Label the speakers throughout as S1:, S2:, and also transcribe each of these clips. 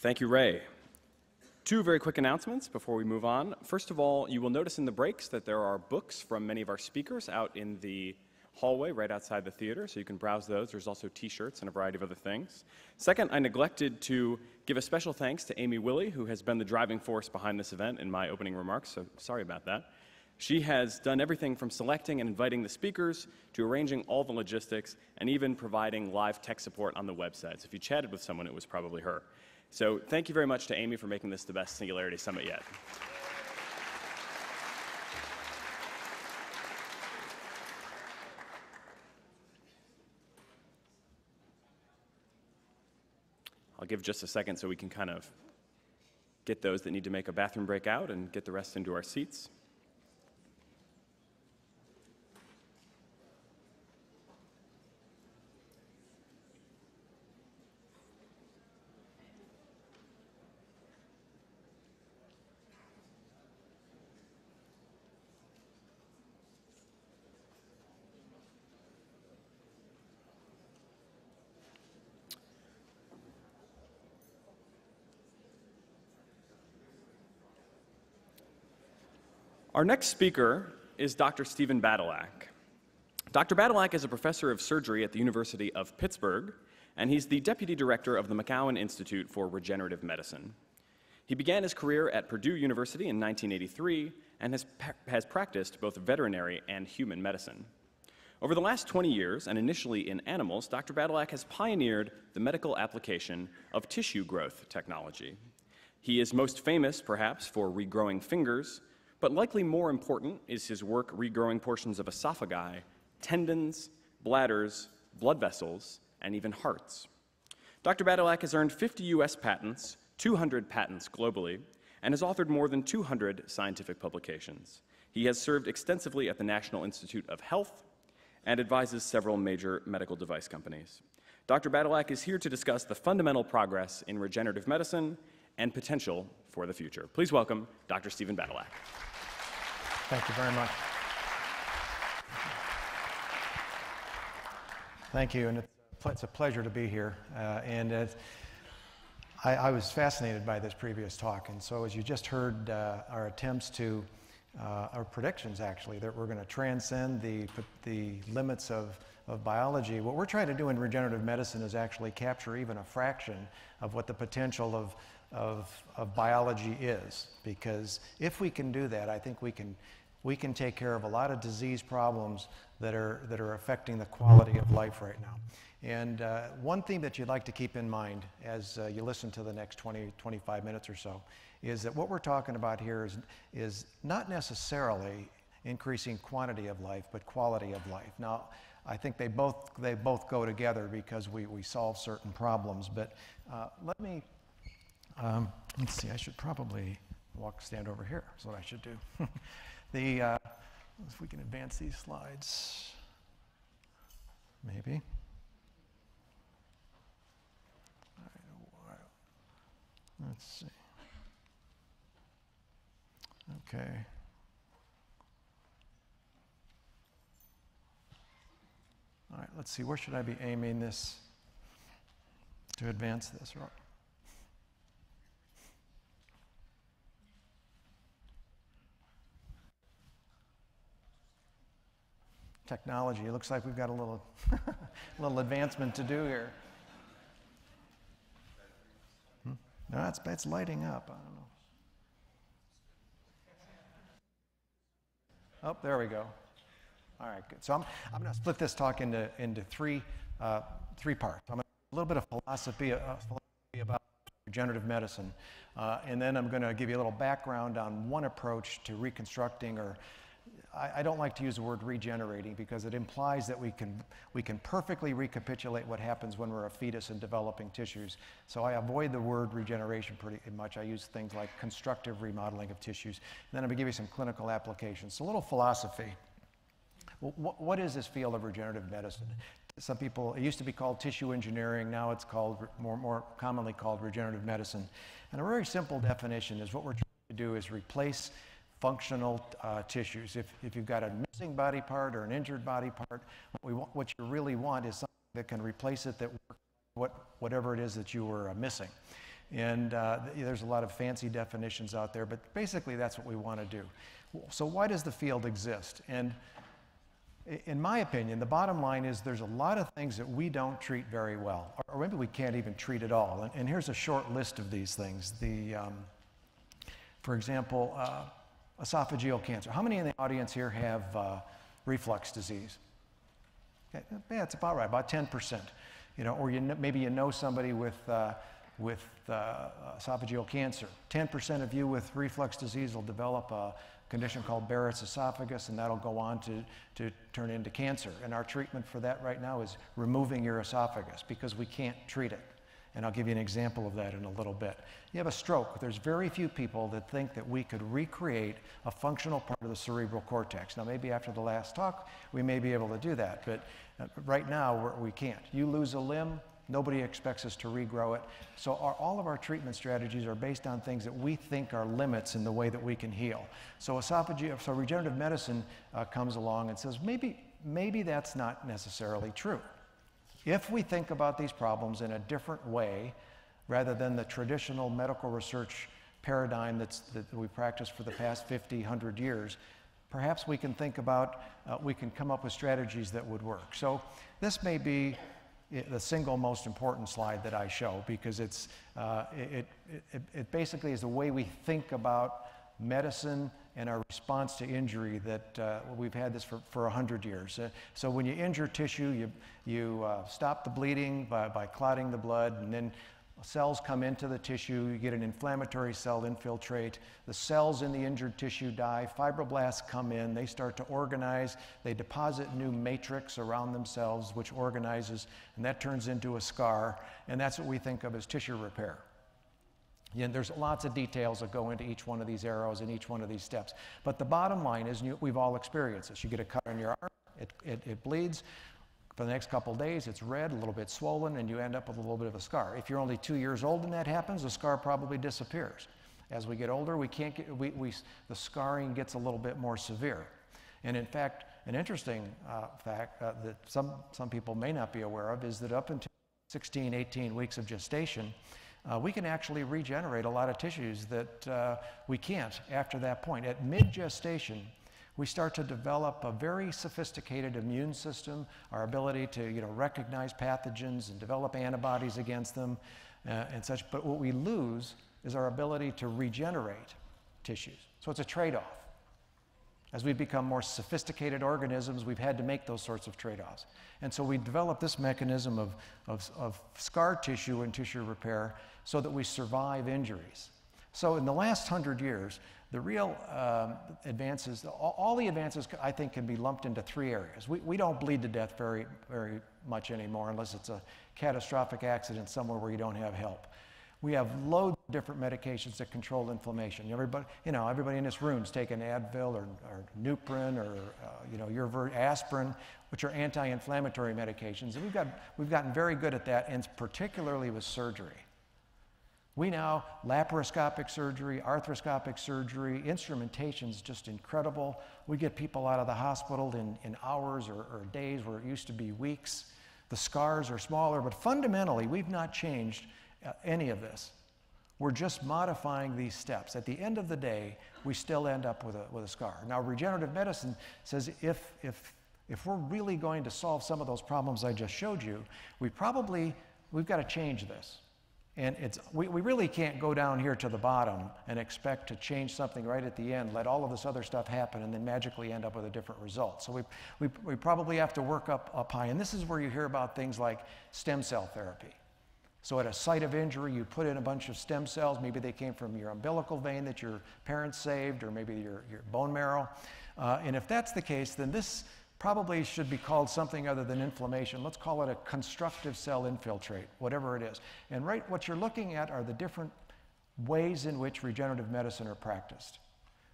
S1: Thank you, Ray. Two very quick announcements before we move on. First of all, you will notice in the breaks that there are books from many of our speakers out in the hallway right outside the theater, so you can browse those. There's also t shirts and a variety of other things. Second, I neglected to give a special thanks to Amy Willey, who has been the driving force behind this event in my opening remarks, so sorry about that. She has done everything from selecting and inviting the speakers to arranging all the logistics and even providing live tech support on the website. So if you chatted with someone, it was probably her. So thank you very much to Amy for making this the best Singularity Summit yet. I'll give just a second so we can kind of get those that need to make a bathroom break out and get the rest into our seats. Our next speaker is Dr. Stephen Badylak. Dr. Badylak is a professor of surgery at the University of Pittsburgh, and he's the deputy director of the McGowan Institute for Regenerative Medicine. He began his career at Purdue University in 1983 and has, has practiced both veterinary and human medicine. Over the last 20 years, and initially in animals, Dr. Badylak has pioneered the medical application of tissue growth technology. He is most famous, perhaps, for regrowing fingers but likely more important is his work regrowing portions of esophagi, tendons, bladders, blood vessels, and even hearts. Dr. Badylak has earned 50 US patents, 200 patents globally, and has authored more than 200 scientific publications. He has served extensively at the National Institute of Health and advises several major medical device companies. Dr. Badylak is here to discuss the fundamental progress in regenerative medicine and potential for the future. Please welcome Dr. Stephen Badylak.
S2: Thank you very much. Thank you, and it's a pleasure to be here. Uh, and I, I, was fascinated by this previous talk, and so as you just heard, uh, our attempts to, uh, our predictions actually, that we're going to transcend the, the limits of, of biology. What we're trying to do in regenerative medicine is actually capture even a fraction of what the potential of, of, of biology is. Because if we can do that, I think we can we can take care of a lot of disease problems that are, that are affecting the quality of life right now. And uh, one thing that you'd like to keep in mind as uh, you listen to the next 20, 25 minutes or so is that what we're talking about here is, is not necessarily increasing quantity of life, but quality of life. Now, I think they both, they both go together because we, we solve certain problems. But uh, let me, um, let's see, I should probably walk, stand over here, is what I should do. The, uh, if we can advance these slides, maybe. Let's see. Okay. All right, let's see. Where should I be aiming this to advance this? technology. It looks like we've got a little, little advancement to do here. No, it's, it's lighting up. I don't know. Oh, there we go. All right, good. So I'm, I'm going to split this talk into, into three, uh, three parts. I'm going to a little bit of philosophy, uh, philosophy about regenerative medicine, uh, and then I'm going to give you a little background on one approach to reconstructing or I, I, don't like to use the word regenerating because it implies that we can, we can perfectly recapitulate what happens when we're a fetus in developing tissues. So I avoid the word regeneration pretty much. I use things like constructive remodeling of tissues. And then I'm going to give you some clinical applications. So a little philosophy. What is this field of regenerative medicine? Some people, it used to be called tissue engineering, now it's called, more, more commonly called regenerative medicine. And a very simple definition is what we're trying to do is replace functional uh, tissues. If, if you've got a missing body part or an injured body part, what, we want, what you really want is something that can replace it that works what, whatever it is that you were uh, missing. And uh, there's a lot of fancy definitions out there, but basically that's what we want to do. So, why does the field exist? And in my opinion, the bottom line is there's a lot of things that we don't treat very well, or maybe we can't even treat at all. And, and here's a short list of these things. The, um, for example, uh, esophageal cancer. How many in the audience here have uh, reflux disease? Okay, yeah, it's about right, about 10%. You know, or you maybe you know somebody with, uh, with uh, esophageal cancer. 10% of you with reflux disease will develop a condition called Barrett's esophagus, and that'll go on to, to turn into cancer. And our treatment for that right now is removing your esophagus because we can't treat it. And I'll give you an example of that in a little bit. You have a stroke. There's very few people that think that we could recreate a functional part of the cerebral cortex. Now, maybe after the last talk, we may be able to do that, but uh, right now we can't. You lose a limb, Nobody expects us to regrow it. So our, all of our treatment strategies are based on things that we think are limits in the way that we can heal. So esophageal, so regenerative medicine uh, comes along and says maybe maybe that's not necessarily true. If we think about these problems in a different way, rather than the traditional medical research paradigm that's, that we practiced for the past 50, 100 years, perhaps we can think about, uh, we can come up with strategies that would work. So this may be the single most important slide that I show because it's, uh, it, it, it, basically is the way we think about medicine and our response to injury that uh, we've had this for, for 100 years. Uh, so when you injure tissue, you, you uh, stop the bleeding by, by clotting the blood, and then cells come into the tissue, you get an inflammatory cell infiltrate, the cells in the injured tissue die, fibroblasts come in, they start to organize, they deposit new matrix around themselves, which organizes, and that turns into a scar, and that's what we think of as tissue repair. And there's lots of details that go into each one of these arrows and each one of these steps. But the bottom line is, you, we've all experienced this. You get a cut on your arm, it, it, it bleeds. For the next couple days, it's red, a little bit swollen, and you end up with a little bit of a scar. If you're only two years old and that happens, the scar probably disappears. As we get older, we can't get, we, we, the scarring gets a little bit more severe. And in fact, an interesting uh, fact uh, that some, some people may not be aware of is that up until 16, 18 weeks of gestation, uh, we can actually regenerate a lot of tissues that uh, we can't after that point. At mid gestation, we start to develop a very sophisticated immune system, our ability to you know, recognize pathogens and develop antibodies against them uh, and such. But what we lose is our ability to regenerate tissues. So it's a trade off. As we become more sophisticated organisms, we've had to make those sorts of trade offs. And so we developed this mechanism of, of, of scar tissue and tissue repair so that we survive injuries. So in the last hundred years, the real um, advances, all, all, the advances, I think, can be lumped into three areas. We, we don't bleed to death very, very much anymore unless it's a catastrophic accident somewhere where you don't have help. We have loads of different medications that control inflammation. Everybody, you know, everybody in this room is taking Advil or, or Nuprin or, uh, you know, your aspirin, which are anti-inflammatory medications. And we've, got, we've gotten very good at that, and particularly with surgery. We now, laparoscopic surgery, arthroscopic surgery, instrumentation is just incredible. We get people out of the hospital in, in hours or, or days where it used to be weeks. The scars are smaller, but fundamentally, we've not changed uh, any of this. We're just modifying these steps. At the end of the day, we still end up with a, with a scar. Now, regenerative medicine says if, if, if we're really going to solve some of those problems I just showed you, we probably, we've got to change this. And it's, we, we really can't go down here to the bottom and expect to change something right at the end, let all of this other stuff happen, and then magically end up with a different result. So we, we, we probably have to work up, up high. And this is where you hear about things like stem cell therapy. So at a site of injury, you put in a bunch of stem cells. Maybe they came from your umbilical vein that your parents saved, or maybe your, your bone marrow. Uh, and if that's the case, then this probably should be called something other than inflammation. Let's call it a constructive cell infiltrate, whatever it is. And right, what you're looking at are the different ways in which regenerative medicine are practiced.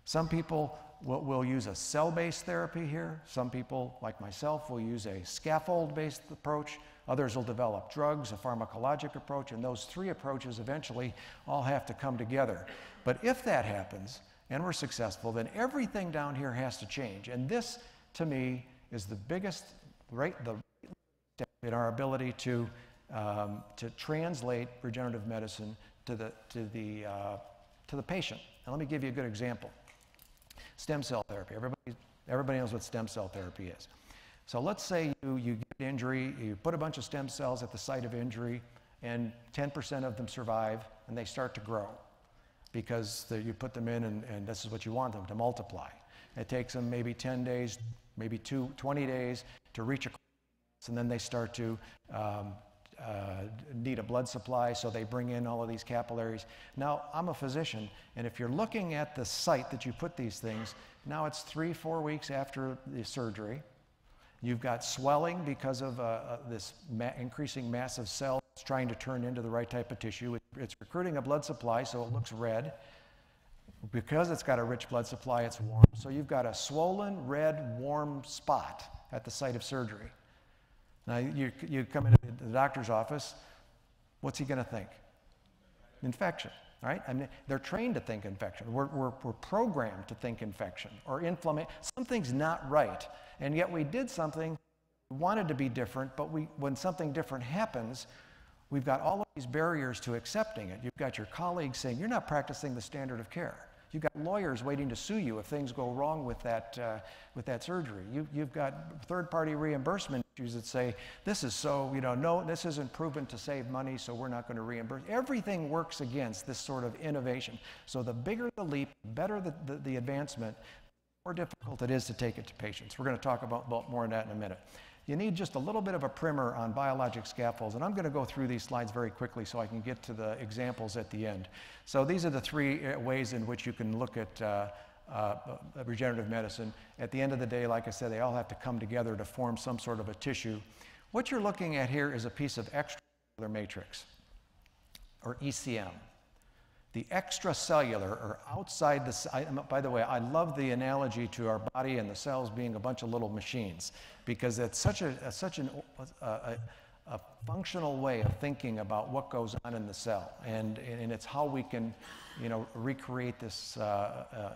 S2: Some people will, will use a cell based therapy here. Some people, like myself, will use a scaffold based approach. Others will develop drugs, a pharmacologic approach, and those three approaches eventually all have to come together. But if that happens and we're successful, then everything down here has to change. And this, to me, is the biggest right the in our ability to um, to translate regenerative medicine to the, to the, uh, to the patient. And let me give you a good example. Stem cell therapy. Everybody, everybody knows what stem cell therapy is. So let's say you, you get injury, you put a bunch of stem cells at the site of injury, and 10% of them survive and they start to grow because the, you put them in and, and this is what you want them to multiply. It takes them maybe 10 days, maybe two, 20 days to reach a and then they start to um, uh, need a blood supply, so they bring in all of these capillaries. Now, I'm a physician, and if you're looking at the site that you put these things, now it's three, four weeks after the surgery. You've got swelling because of uh, uh, this ma- increasing mass of cells trying to turn into the right type of tissue. It's recruiting a blood supply, so it looks red. Because it's got a rich blood supply, it's warm. So you've got a swollen, red, warm spot at the site of surgery. Now, you, you come into the doctor's office, what's he going to think? Infection, right? I mean, they're trained to think infection. We're, we're, we're programmed to think infection or inflammation. Something's not right. And yet we did something, wanted to be different, but we, when something different happens, we've got all of these barriers to accepting it. You've got your colleagues saying, you're not practicing the standard of care. You've got lawyers waiting to sue you if things go wrong with that, uh, with that surgery. You, you've got third party reimbursement issues that say, this is so, you know, no, this isn't proven to save money, so we're not going to reimburse. Everything works against this sort of innovation. So the bigger the leap, the better the, the, the advancement, more difficult it is to take it to patients. We're going to talk about, about more of that in a minute. You need just a little bit of a primer on biologic scaffolds, and I'm going to go through these slides very quickly so I can get to the examples at the end. So these are the three uh, ways in which you can look at uh, uh, regenerative medicine. At the end of the day, like I said, they all have to come together to form some sort of a tissue. What you're looking at here is a piece of extracellular matrix, or ECM. The extracellular, or outside the, I, by the way, I love the analogy to our body and the cells being a bunch of little machines because it's such a, a such an, a, a, functional way of thinking about what goes on in the cell, and, and it's how we can, you know, recreate this uh, uh,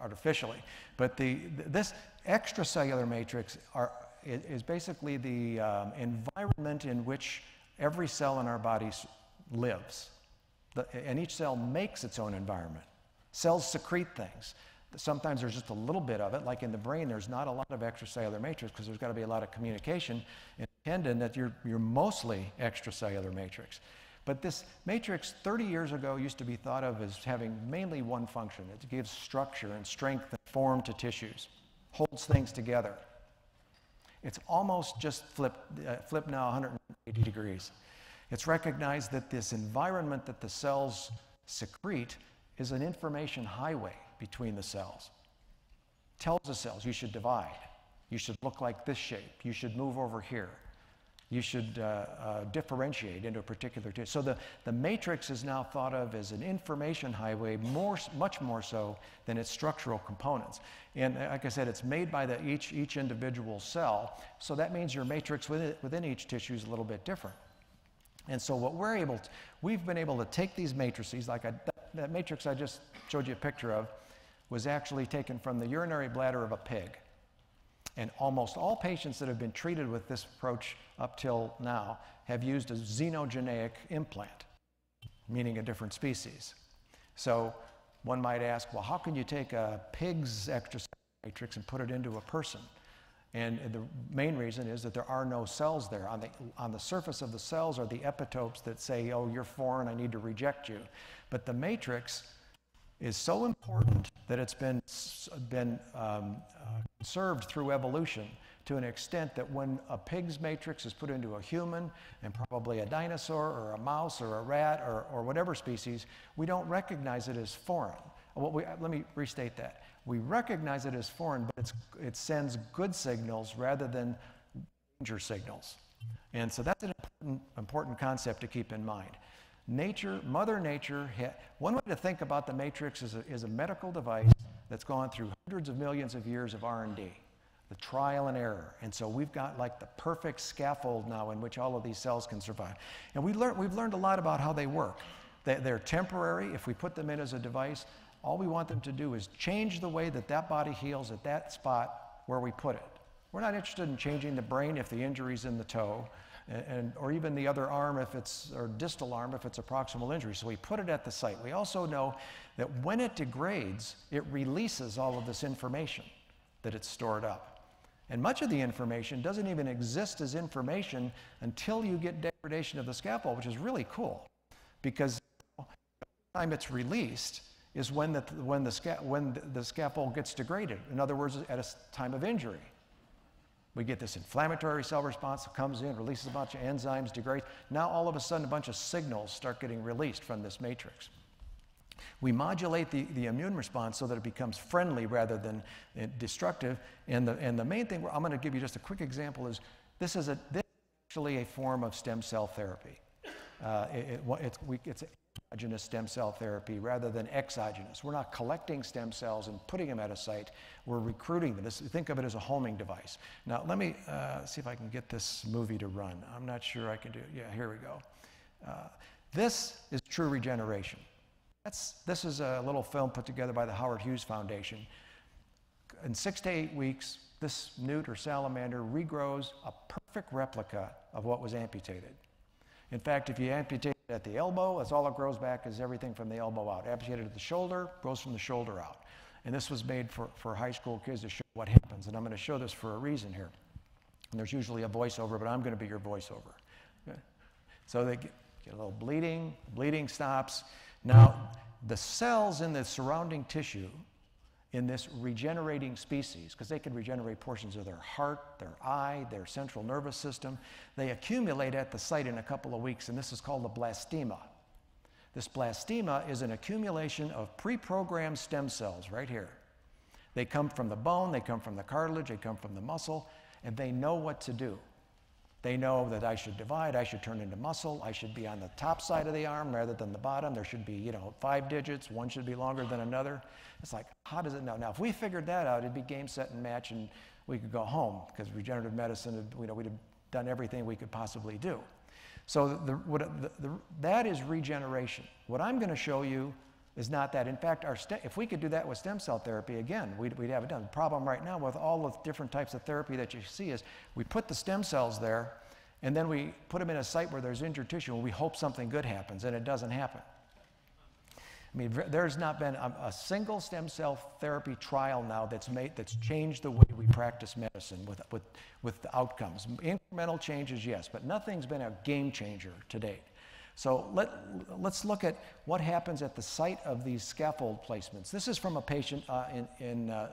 S2: artificially. But the, this extracellular matrix are, is basically the um, environment in which every cell in our body lives. The, and each cell makes its own environment. Cells secrete things. Sometimes there's just a little bit of it, like in the brain, there's not a lot of extracellular matrix because there's got to be a lot of communication. In tendon, that you're, you're mostly extracellular matrix. But this matrix 30 years ago used to be thought of as having mainly one function. It gives structure and strength and form to tissues, holds things together. It's almost just flipped, uh, flipped now 180 degrees. It's recognized that this environment that the cells secrete is an information highway between the cells. Tells the cells you should divide. You should look like this shape. You should move over here. You should uh, uh, differentiate into a particular tissue. So the, the matrix is now thought of as an information highway, more, much more so than its structural components. And uh, like I said, it's made by the, each, each individual cell. So that means your matrix within, within each tissue is a little bit different. And so what we're able to, we've been able to take these matrices, like I, that, that matrix I just showed you a picture of, was actually taken from the urinary bladder of a pig. And almost all patients that have been treated with this approach up till now have used a xenogeneic implant, meaning a different species. So one might ask, well, how can you take a pig's extracellular matrix and put it into a person? And the main reason is that there are no cells there. On the, on the surface of the cells are the epitopes that say, oh, you're foreign, I need to reject you. But the matrix is so important that it's been, been um, uh, served through evolution to an extent that when a pig's matrix is put into a human and probably a dinosaur or a mouse or a rat or, or whatever species, we don't recognize it as foreign. We, let me restate that. We recognize it as foreign, but it sends good signals rather than danger signals. And so that's an important, important concept to keep in mind. Nature, Mother Nature, one way to think about the matrix is a, is a medical device that's gone through hundreds of millions of years of R&D, the trial and error. And so we've got like the perfect scaffold now in which all of these cells can survive. And we learn, we've learned a lot about how they work. They, they're temporary. If we put them in as a device, all we want them to do is change the way that that body heals at that spot where we put it. We're not interested in changing the brain if the injury's in the toe and, and, or even the other arm if it's, or distal arm if it's a proximal injury. So we put it at the site. We also know that when it degrades, it releases all of this information that it's stored up. And much of the information doesn't even exist as information until you get degradation of the scaffold, which is really cool because time it's released is when the, when, the when the scaffold gets degraded. In other words, at a time of injury. We get this inflammatory cell response that comes in, releases a bunch of enzymes, degrades. Now, all of a sudden, a bunch of signals start getting released from this matrix. We modulate the, the immune response so that it becomes friendly rather than uh, destructive. And the, and the main thing, I'm going to give you just a quick example, is this is, a, this is actually a form of stem cell therapy. Uh, it, it, it's, we, it's endogenous stem cell therapy rather than exogenous. We're not collecting stem cells and putting them at a site. We're recruiting them. This, think of it as a homing device. Now, let me uh, see if I can get this movie to run. I'm not sure I can do it. Yeah, here we go. Uh, this is true regeneration. That's, this is a little film put together by the Howard Hughes Foundation. In six to eight weeks, this newt or salamander regrows a perfect replica of what was amputated. In fact, if you amputate at the elbow, that's all it grows back is everything from the elbow out. Amputated at the shoulder, grows from the shoulder out. And this was made for, for high school kids to show what happens. And I'm going to show this for a reason here. And there's usually a voiceover, but I'm going to be your voiceover. Okay. So they get, get a little bleeding, bleeding stops. Now, the cells in the surrounding tissue in this regenerating species, because they can regenerate portions of their heart, their eye, their central nervous system, they accumulate at the site in a couple of weeks, and this is called a blastema. This blastema is an accumulation of pre programmed stem cells right here. They come from the bone, they come from the cartilage, they come from the muscle, and they know what to do. They know that I should divide, I should turn into muscle, I should be on the top side of the arm rather than the bottom. There should be, you know, five digits, one should be longer than another. It's like, how does it know? Now, if we figured that out, it'd be game, set, and match, and we could go home because regenerative medicine, you know, we'd have done everything we could possibly do. So the, what, the, the, that is regeneration. What I'm going to show you is not that. In fact, our if we could do that with stem cell therapy, again, we'd, we'd have it done. The problem right now with all the different types of therapy that you see is we put the stem cells there, and then we put them in a site where there's injured tissue, and we hope something good happens, and it doesn't happen. I mean, there's not been a, a, single stem cell therapy trial now that's made that's changed the way we practice medicine with, with, with the outcomes. Incremental changes, yes, but nothing's been a game changer to date. So let, let's look at what happens at the site of these scaffold placements. This is from a patient uh, in, in, uh,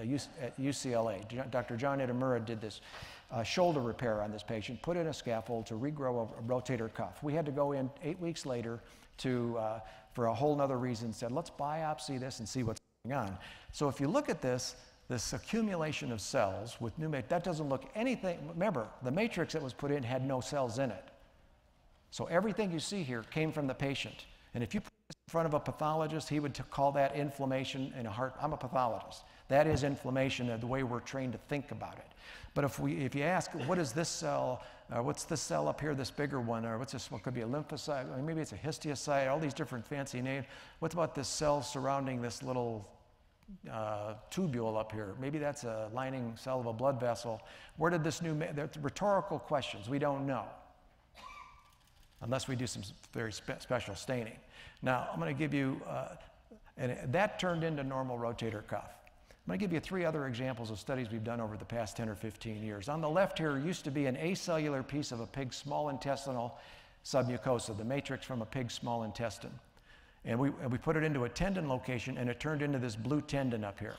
S2: at UCLA. Dr. John Itamura did this uh, shoulder repair on this patient, put in a scaffold to regrow a, a rotator cuff. We had to go in eight weeks later to, uh, for a whole other reason, said, let's biopsy this and see what's going on. So if you look at this, this accumulation of cells with new matrix, that doesn't look anything, remember, the matrix that was put in had no cells in it. So everything you see here came from the patient. And if you put this in front of a pathologist, he would call that inflammation in a heart. I'm a pathologist. That is inflammation, the way we're trained to think about it. But if, we, if you ask, what is this cell, or what's this cell up here, this bigger one, or what's this, what could be a lymphocyte, or maybe it's a histiocyte, all these different fancy names. What about this cell surrounding this little uh, tubule up here? Maybe that's a lining cell of a blood vessel. Where did this new, ma- rhetorical questions, we don't know unless we do some very spe- special staining. Now, I'm going to give you, uh, and that turned into normal rotator cuff. I'm going to give you three other examples of studies we've done over the past 10 or 15 years. On the left here used to be an acellular piece of a pig's small intestinal submucosa, the matrix from a pig's small intestine. And we, and we put it into a tendon location, and it turned into this blue tendon up here.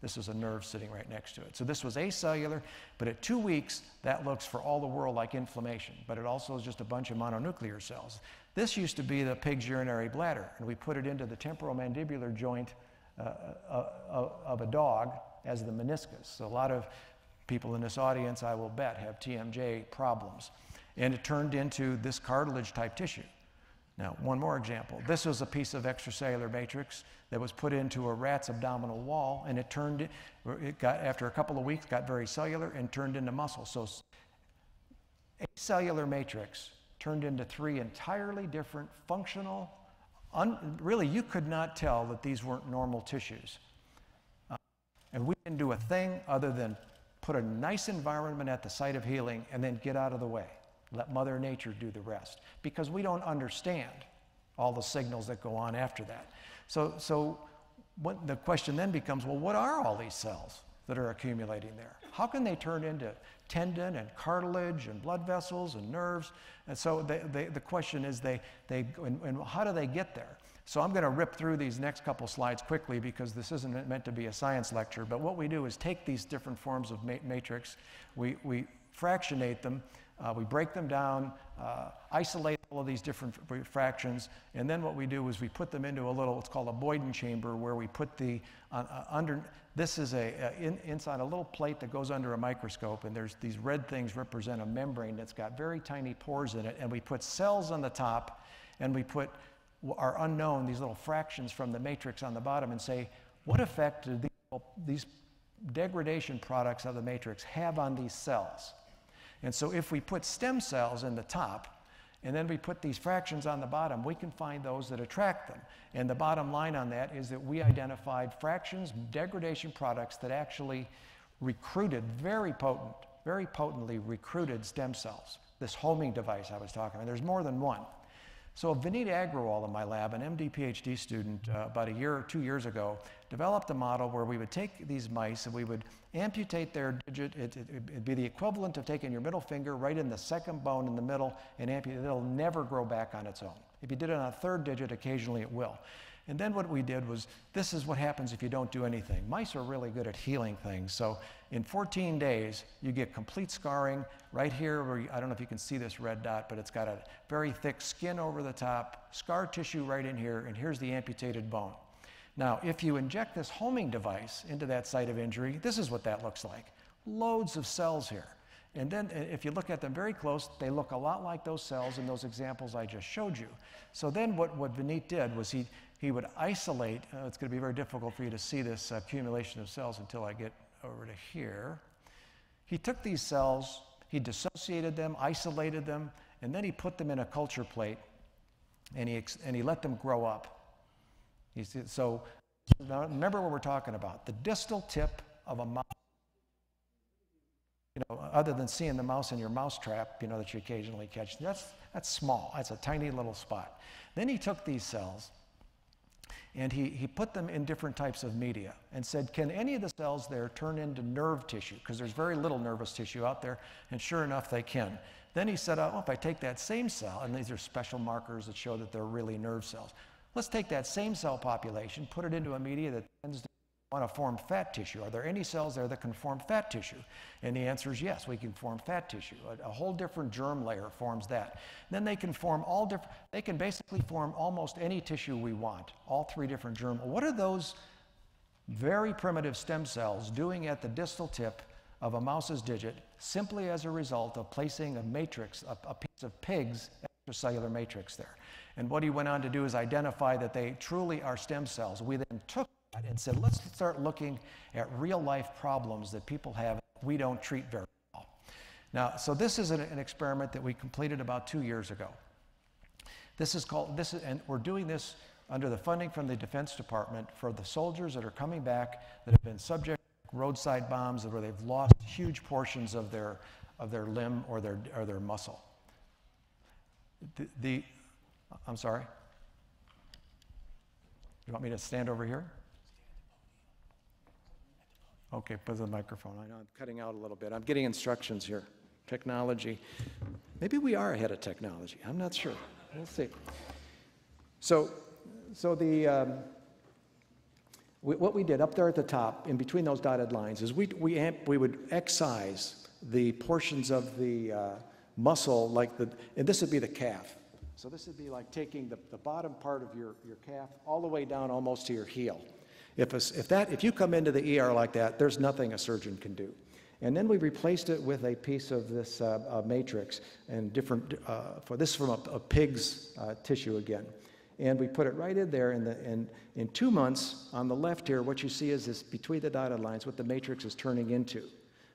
S2: This is a nerve sitting right next to it. So this was acellular, but at two weeks, that looks for all the world like inflammation, but it also is just a bunch of mononuclear cells. This used to be the pig's urinary bladder, and we put it into the temporomandibular joint uh, uh, uh, of a dog as the meniscus. So a lot of people in this audience, I will bet, have TMJ problems. And it turned into this cartilage type tissue. Now, one more example. This was a piece of extracellular matrix that was put into a rat's abdominal wall, and it turned, it got, after a couple of weeks, got very cellular and turned into muscle. So, a cellular matrix turned into three entirely different functional, un, really, you could not tell that these weren't normal tissues. Uh, and we didn't do a thing other than put a nice environment at the site of healing and then get out of the way. Let Mother Nature do the rest. Because we don't understand all the signals that go on after that. So, so what, the question then becomes well, what are all these cells that are accumulating there? How can they turn into tendon and cartilage and blood vessels and nerves? And so they, they, the question is, they, they, and, and how do they get there? So I'm going to rip through these next couple slides quickly because this isn't meant to be a science lecture. But what we do is take these different forms of ma matrix, we, we fractionate them, uh, we break them down, uh, isolate all of these different fractions, and then what we do is we put them into a little, what's called a Boyden chamber, where we put the, uh, uh under, this is a, a in, inside a little plate that goes under a microscope, and there's these red things represent a membrane that's got very tiny pores in it, and we put cells on the top, and we put our unknown, these little fractions from the matrix on the bottom, and say, what effect do these, these degradation products of the matrix have on these cells? And so if we put stem cells in the top, and then we put these fractions on the bottom, we can find those that attract them. And the bottom line on that is that we identified fractions, degradation products that actually recruited very potent, very potently recruited stem cells. This homing device I was talking about, there's more than one. So Vineet Agrawal in my lab, an MD PhD student, uh, about a year or two years ago, developed a model where we would take these mice and we would amputate their digit. It, would it, be the equivalent of taking your middle finger right in the second bone in the middle and amputate. It'll never grow back on its own. If you did it on a third digit, occasionally it will. And then what we did was this is what happens if you don't do anything. Mice are really good at healing things. So in 14 days, you get complete scarring right here where you, I don't know if you can see this red dot, but it's got a very thick skin over the top, scar tissue right in here, and here's the amputated bone. Now, if you inject this homing device into that site of injury, this is what that looks like. Loads of cells here. And then if you look at them very close, they look a lot like those cells in those examples I just showed you. So then what, what Vineet did was he he would isolate, uh, it's going to be very difficult for you to see this accumulation of cells until I get over to here. He took these cells, he dissociated them, isolated them, and then he put them in a culture plate and he, and he let them grow up. He said, so remember what we're talking about. The distal tip of a mouse, you know, other than seeing the mouse in your mouse trap, you know, that you occasionally catch, that's, that's small. That's a tiny little spot. Then he took these cells and he, he put them in different types of media and said, Can any of the cells there turn into nerve tissue? Because there's very little nervous tissue out there, and sure enough, they can. Then he said, Oh, if I take that same cell, and these are special markers that show that they're really nerve cells, let's take that same cell population, put it into a media that tends to want to form fat tissue. Are there any cells there that can form fat tissue? And the answer is yes, we can form fat tissue. A, a, whole different germ layer forms that. Then they can form all different, they can basically form almost any tissue we want, all three different germ. What are those very primitive stem cells doing at the distal tip of a mouse's digit simply as a result of placing a matrix, a, a piece of pig's extracellular matrix there? And what he went on to do is identify that they truly are stem cells. We then took and said, let's start looking at real life problems that people have we don't treat very well. Now, so this is an, an experiment that we completed about two years ago. This is called, this is, and we're doing this under the funding from the Defense Department for the soldiers that are coming back that have been subject to roadside bombs where they've lost huge portions of their, of their limb or their, or their muscle. The, the I'm sorry? You want me to stand over here? Okay, put the microphone. I know I'm cutting out a little bit. I'm getting instructions here. Technology. Maybe we are ahead of technology. I'm not sure. We'll see. So, so the um, we, what we did up there at the top, in between those dotted lines, is we we amp, we would excise the portions of the uh, muscle, like the, and this would be the calf. So this would be like taking the, the bottom part of your, your calf all the way down almost to your heel. If, a, if, that, if you come into the ER like that, there's nothing a surgeon can do. And then we replaced it with a piece of this uh, matrix and different, uh, for this from a, a pig's uh, tissue again. And we put it right in there. And, the, and in two months, on the left here, what you see is this between the dotted lines, what the matrix is turning into.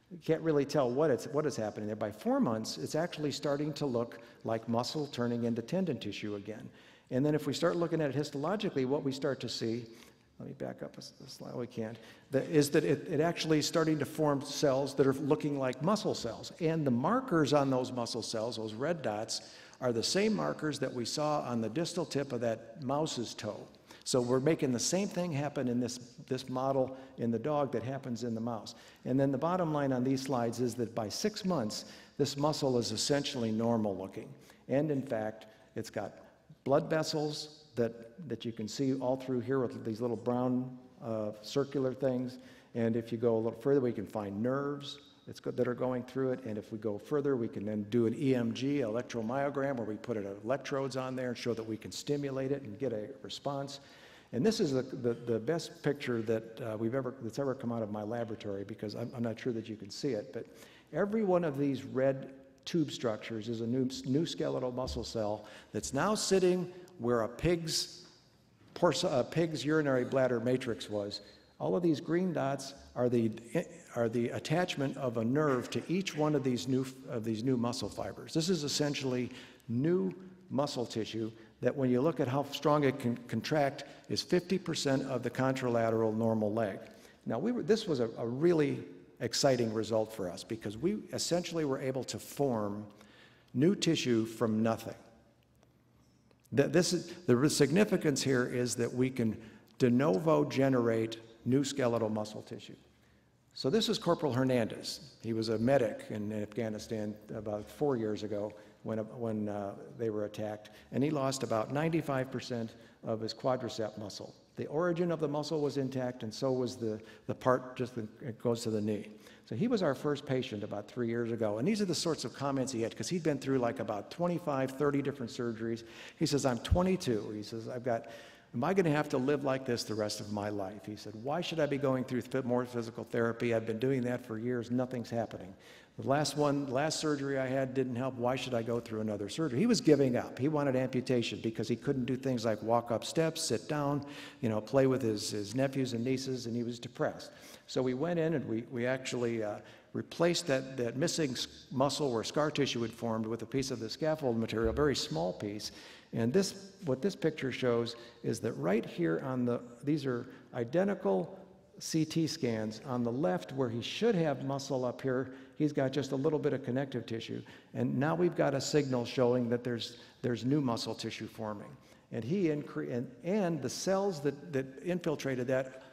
S2: You can't really tell what, it's, what is happening there. By four months, it's actually starting to look like muscle turning into tendon tissue again. And then if we start looking at it histologically, what we start to see let me back up a, a slide, we can't, is that it, it actually is starting to form cells that are looking like muscle cells. And the markers on those muscle cells, those red dots, are the same markers that we saw on the distal tip of that mouse's toe. So we're making the same thing happen in this, this model in the dog that happens in the mouse. And then the bottom line on these slides is that by six months, this muscle is essentially normal looking. And in fact, it's got blood vessels that, that you can see all through here with these little brown uh, circular things. And if you go a little further, we can find nerves that are going through it. And if we go further, we can then do an EMG, electromyogram, where we put electrodes on there and show that we can stimulate it and get a response. And this is the, the, the best picture that uh, we've ever, that's ever come out of my laboratory because I'm, I'm, not sure that you can see it. But every one of these red tube structures is a new, new skeletal muscle cell that's now sitting where a pig's, a pig's urinary bladder matrix was. All of these green dots are the, are the attachment of a nerve to each one of these, new, of these new muscle fibers. This is essentially new muscle tissue that when you look at how strong it can contract is 50% of the contralateral normal leg. Now, we were, this was a, a really exciting result for us because we essentially were able to form new tissue from nothing. This is, the significance here is that we can de novo generate new skeletal muscle tissue. So this is Corporal Hernandez. He was a medic in Afghanistan about four years ago when, when uh, they were attacked, and he lost about 95% of his quadricep muscle. The origin of the muscle was intact, and so was the, the part just that goes to the knee. So he was our first patient about three years ago. And these are the sorts of comments he had because he'd been through like about 25, 30 different surgeries. He says, I'm 22. He says, I've got, am I going to have to live like this the rest of my life? He said, why should I be going through more physical therapy? I've been doing that for years. Nothing's happening. The last one, last surgery I had didn't help. Why should I go through another surgery? He was giving up. He wanted amputation because he couldn't do things like walk up steps, sit down, you know, play with his, his nephews and nieces, and he was depressed. So we went in and we, we actually uh, replaced that, that missing muscle where scar tissue had formed with a piece of the scaffold material, a very small piece. And this, what this picture shows is that right here on the, these are identical CT scans. On the left, where he should have muscle up here, he's got just a little bit of connective tissue. And now we've got a signal showing that there's, there's new muscle tissue forming. And, he incre- and, and the cells that, that infiltrated that,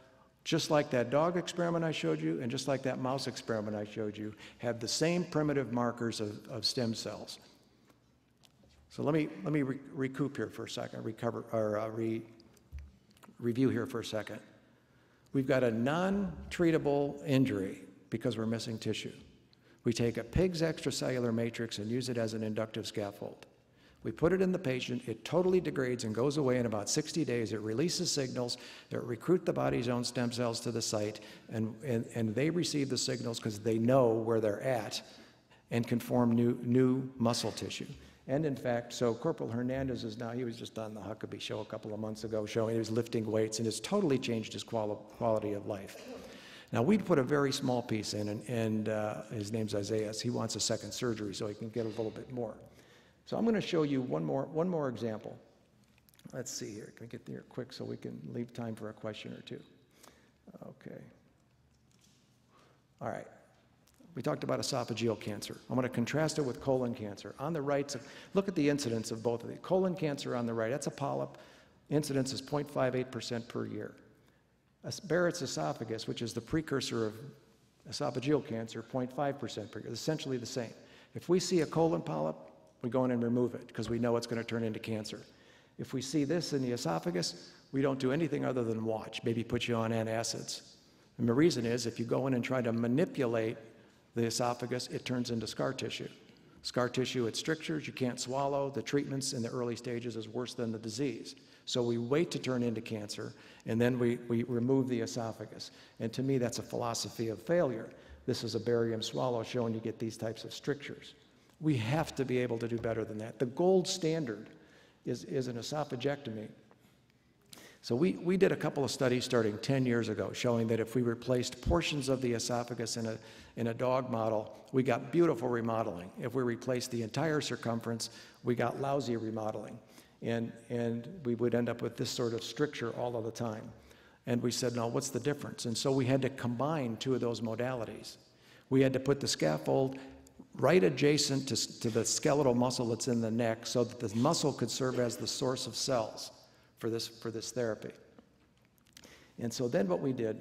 S2: just like that dog experiment I showed you, and just like that mouse experiment I showed you, have the same primitive markers of, of stem cells. So let me, let me re- recoup here for a second, recover, or uh, re- review here for a second. We've got a non treatable injury because we're missing tissue. We take a pig's extracellular matrix and use it as an inductive scaffold. We put it in the patient, it totally degrades and goes away in about 60 days. It releases signals that recruit the body's own stem cells to the site, and, and, and they receive the signals because they know where they're at and can form new, new muscle tissue. And in fact, so Corporal Hernandez is now, he was just on the Huckabee show a couple of months ago showing he was lifting weights and has totally changed his quali- quality of life. Now, we'd put a very small piece in, and, and uh, his name's Isaiah. He wants a second surgery so he can get a little bit more. So I'm going to show you one more, one more example. Let's see here. Can we get there quick so we can leave time for a question or two? Okay. All right. We talked about esophageal cancer. I'm going to contrast it with colon cancer. On the right, look at the incidence of both of these. Colon cancer on the right, that's a polyp. Incidence is 0.58% per year. Barrett's esophagus, which is the precursor of esophageal cancer, 0.5% per essentially the same. If we see a colon polyp, we go in and remove it because we know it's going to turn into cancer. If we see this in the esophagus, we don't do anything other than watch, maybe put you on antacids. And the reason is if you go in and try to manipulate the esophagus, it turns into scar tissue. Scar tissue, it strictures, you can't swallow. The treatments in the early stages is worse than the disease. So we wait to turn into cancer, and then we, we remove the esophagus. And to me, that's a philosophy of failure. This is a barium swallow showing you get these types of strictures. We have to be able to do better than that. The gold standard is, is an esophagectomy. So we, we did a couple of studies starting 10 years ago showing that if we replaced portions of the esophagus in a, in a dog model, we got beautiful remodeling. If we replaced the entire circumference, we got lousy remodeling. And, and we would end up with this sort of stricture all of the time. And we said, no, what's the difference? And so we had to combine two of those modalities. We had to put the scaffold right adjacent to, to the skeletal muscle that's in the neck so that the muscle could serve as the source of cells for this, for this therapy. And so then what we did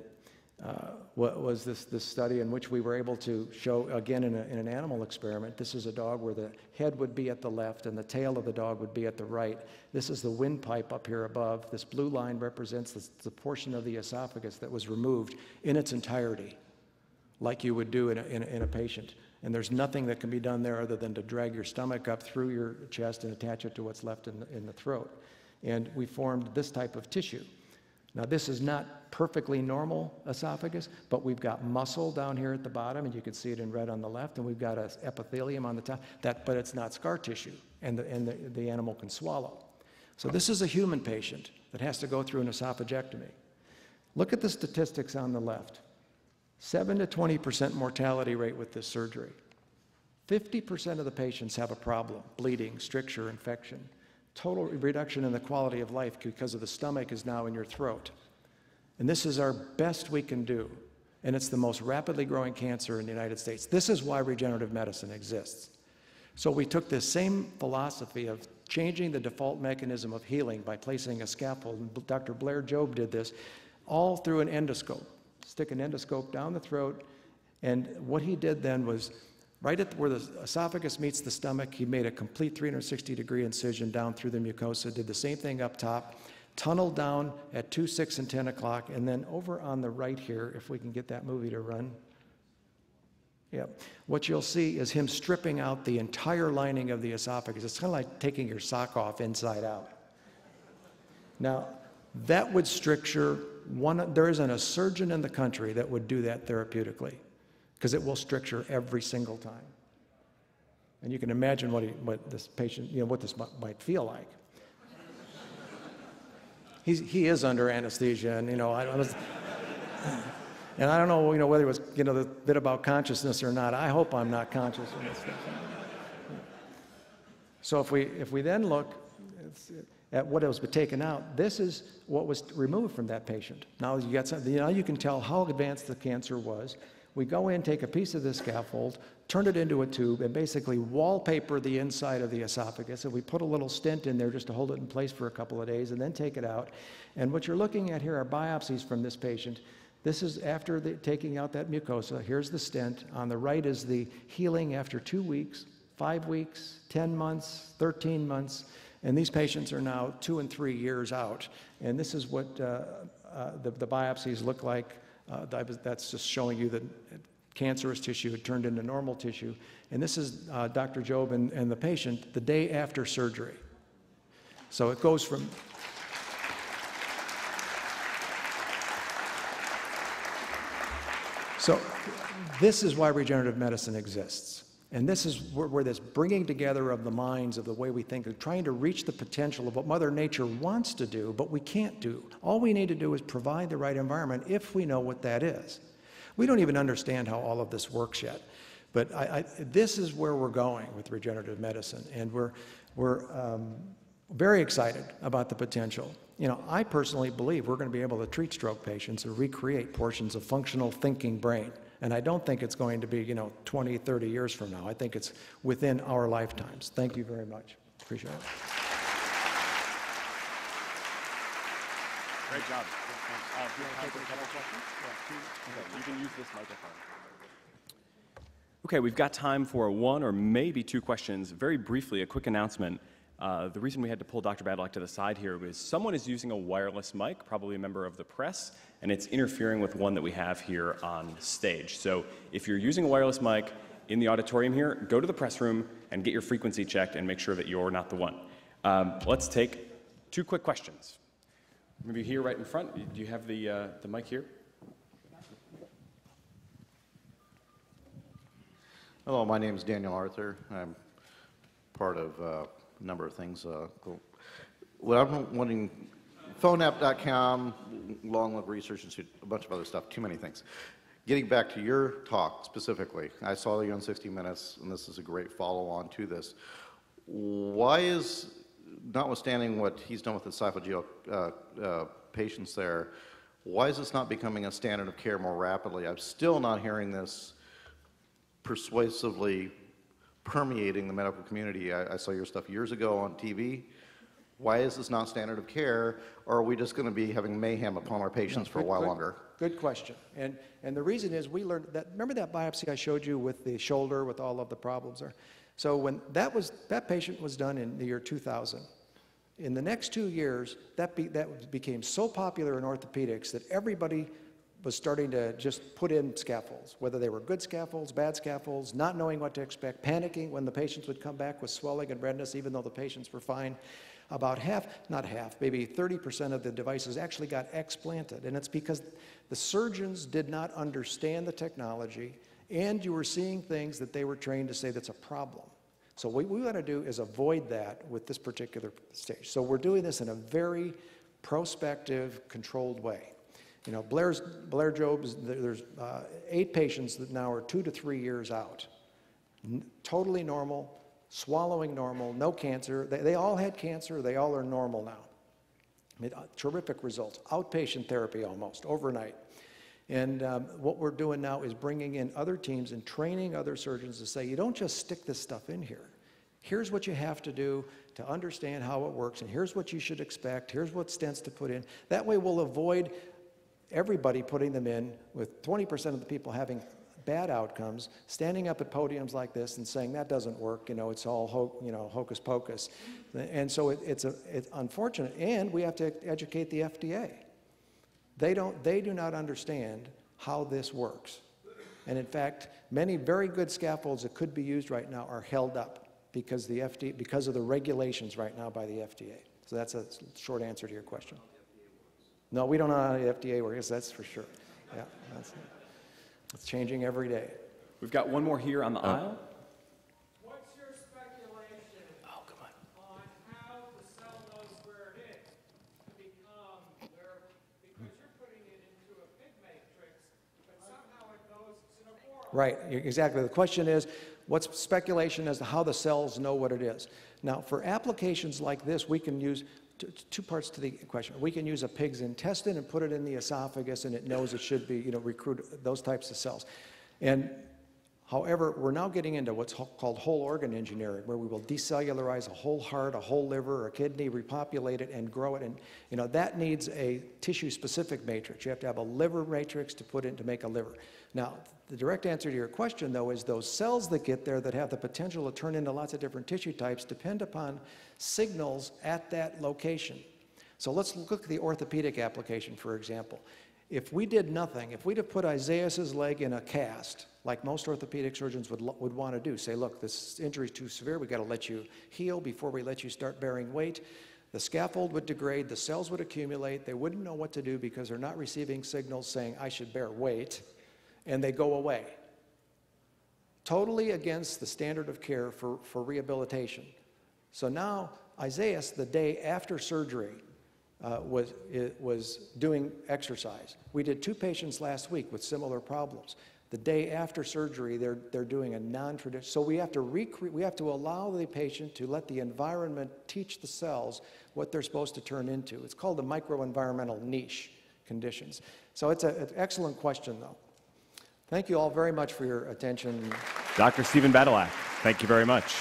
S2: uh, was this, this study in which we were able to show, again, in, a, in, an animal experiment, this is a dog where the head would be at the left and the tail of the dog would be at the right. This is the windpipe up here above. This blue line represents the, the portion of the esophagus that was removed in its entirety, like you would do in a, in a, in a patient. And there's nothing that can be done there other than to drag your stomach up through your chest and attach it to what's left in the, in the throat. And we formed this type of tissue. Now, this is not perfectly normal esophagus, but we've got muscle down here at the bottom, and you can see it in red on the left, and we've got an epithelium on the top, that, but it's not scar tissue, and, the, and the, the animal can swallow. So this is a human patient that has to go through an esophagectomy. Look at the statistics on the left. 7 to 20% mortality rate with this surgery. 50% of the patients have a problem, bleeding, stricture, infection total reduction in the quality of life because of the stomach is now in your throat. And this is our best we can do. And it's the most rapidly growing cancer in the United States. This is why regenerative medicine exists. So we took this same philosophy of changing the default mechanism of healing by placing a scaffold, and Dr. Blair Jobe did this, all through an endoscope. Stick an endoscope down the throat, and what he did then was Right at where the esophagus meets the stomach, he made a complete 360 degree incision down through the mucosa, did the same thing up top, tunneled down at 2, 6, and 10 o'clock, and then over on the right here, if we can get that movie to run. Yep. What you'll see is him stripping out the entire lining of the esophagus. It's kind of like taking your sock off inside out. Now, that would stricture one, there isn't a surgeon in the country that would do that therapeutically because it will stricture every single time. And you can imagine what, he, what this patient, you know, what this might feel like. He's, he is under anesthesia, and you know, I, was, and I don't know, you know, whether it was, you know, the bit about consciousness or not. I hope I'm not conscious. So if we if we then look at what was taken out, this is what was removed from that patient. Now you got some, now you can tell how advanced the cancer was we go in, take a piece of the scaffold, turn it into a tube, and basically wallpaper the inside of the esophagus. And we put a little stent in there just to hold it in place for a couple of days and then take it out. And what you're looking at here are biopsies from this patient. This is after the, taking out that mucosa. Here's the stent. On the right is the healing after two weeks, five weeks, 10 months, 13 months. And these patients are now two and three years out. And this is what uh, uh, the, the biopsies look like uh, that's just showing you that cancerous tissue had turned into normal tissue. And this is uh, Dr. Jobe and, and the patient the day after surgery. So it goes from So this is why regenerative medicine exists. And this is where, where, this bringing together of the minds of the way we think, of trying to reach the potential of what Mother Nature wants to do, but we can't do. All we need to do is provide the right environment if we know what that is. We don't even understand how all of this works yet. But I, I, this is where we're going with regenerative medicine, and we're, we're um, very excited about the potential. You know, I personally believe we're going to be able to treat stroke patients and recreate portions of functional thinking brain. And I don't think it's going to be, you know, 20, 30 years from now. I think it's within our lifetimes. Thank you very much. Appreciate it.
S1: Great job. Uh, do you want to take a couple questions? Yeah, okay, you can use this microphone. Okay, we've got time for one or maybe two questions. Very briefly, a quick announcement. Uh, the reason we had to pull Dr. Badylak to the side here was someone is using a wireless mic, probably a member of the press, and it's interfering with one that we have here on stage. So if you're using a wireless mic in the auditorium here, go to the press room and get your frequency checked and make sure that you're not the one. Um, let's take two quick questions. Maybe here right in front. Do you have the, uh, the mic here?
S3: Hello, my name is Daniel Arthur. I'm part of uh, number of things. Uh, what I'm wanting, PhoneApp.com, Long Live Research Institute, a bunch of other stuff, too many things. Getting back to your talk specifically, I saw you on 60 Minutes, and this is a great follow-on to this. Why is, notwithstanding what he's done with the esophageal uh, uh, patients there, Why is this not becoming a standard of care more rapidly? I'm still not hearing this persuasively permeating the medical community. I, I saw your stuff years ago on TV. Why is this not standard of care? Or are we just going to be having mayhem upon our patients for a while
S2: good-
S3: longer?
S2: Good question. And, and the reason is we learned that, remember that biopsy I showed you with the shoulder with all of the problems there? So when that was, that patient was done in the year 2000. In the next two years, that, be, that became so popular in orthopedics that everybody was starting to just put in scaffolds, whether they were good scaffolds, bad scaffolds, not knowing what to expect, panicking when the patients would come back with swelling and redness, even though the patients were fine. About half, not half, maybe 30% of the devices actually got explanted. And it's because the surgeons did not understand the technology, and you were seeing things that they were trained to say that's a problem. So what we want to do is avoid that with this particular stage. So we're doing this in a very prospective, controlled way. You know, Blair's, Blair Jobe's, there's uh, eight patients that now are two to three years out. N- Totally normal, swallowing normal, no cancer. They, they all had cancer, they all are normal now. I mean, uh, terrific results. Outpatient therapy almost, overnight. And um, what we're doing now is bringing in other teams and training other surgeons to say, you don't just stick this stuff in here. Here's what you have to do to understand how it works, and here's what you should expect. Here's what stents to put in. That way, we'll avoid everybody putting them in with 20% of the people having bad outcomes, standing up at podiums like this and saying that doesn't work, you know, it's all ho- you know, hocus pocus. And so it, it's, a, it's unfortunate, and we have to educate the FDA. They, don't, they do not understand how this works. And in fact, many very good scaffolds that could be used right now are held up because, the FDA, because of the regulations right now by the FDA. So that's a short answer to your question. No, we don't know how the FDA works, that's for sure. Yeah, that's, it. it's changing every day.
S1: We've got one more here on the uh, aisle.
S4: What's your speculation
S1: Oh, come on.
S4: on how the cell knows where it is to become where, because you're putting it into a pig matrix, but somehow it knows it's in a boron.
S2: Right, exactly. The question is, what's speculation as to how the cells know what it is? Now, for applications like this, we can use t- t- two parts to the question. We can use a pig's intestine and put it in the esophagus, and it knows it should be, you know, recruit those types of cells. And However, we're now getting into what's called whole organ engineering, where we will decellularize a whole heart, a whole liver, a kidney, repopulate it, and grow it. And you know that needs a tissue-specific matrix. You have to have a liver matrix to put in to make a liver. Now, the direct answer to your question, though, is those cells that get there that have the potential to turn into lots of different tissue types depend upon signals at that location. So let's look at the orthopedic application, for example. If we did nothing, if we'd have put Isaiah's leg in a cast, like most orthopedic surgeons would, would want to do, say, look, this injury is too severe, we've got to let you heal before we let you start bearing weight. The scaffold would degrade, the cells would accumulate, they wouldn't know what to do because they're not receiving signals saying, I should bear weight, and they go away. Totally against the standard of care for, for rehabilitation. So now, Isaiah, the day after surgery, uh, was, was doing exercise. We did two patients last week with similar problems. The day after surgery, they're, they're doing a non-traditional. So we have to recre- we have to allow the patient to let the environment teach the cells what they're supposed to turn into. It's called the microenvironmental niche conditions. So it's a- an excellent question, though. Thank you all very much for your attention.
S1: Dr. Stephen Badylak, thank you very much.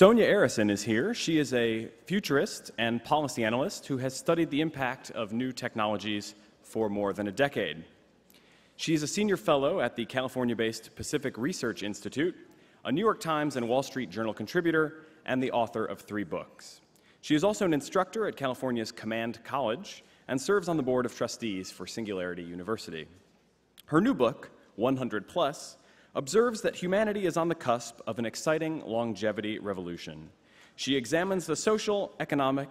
S1: Sonia Arrison is here. She is a futurist and policy analyst who has studied the impact of new technologies for more than a decade. She is a senior fellow at the California based Pacific Research Institute, a New York Times and Wall Street Journal contributor, and the author of three books. She is also an instructor at California's Command College and serves on the board of trustees for Singularity University. Her new book, 100 Plus, observes that humanity is on the cusp of an exciting longevity revolution. She examines the social, economic,